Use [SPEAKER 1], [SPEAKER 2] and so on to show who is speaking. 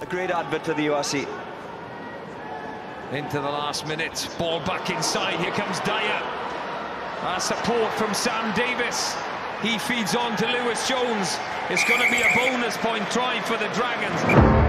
[SPEAKER 1] a great advert to the URC.
[SPEAKER 2] Into the last minute, ball back inside, here comes Dyer. A support from Sam Davies. He feeds on to Lewis Jones. It's going to be a bonus point try for the Dragons.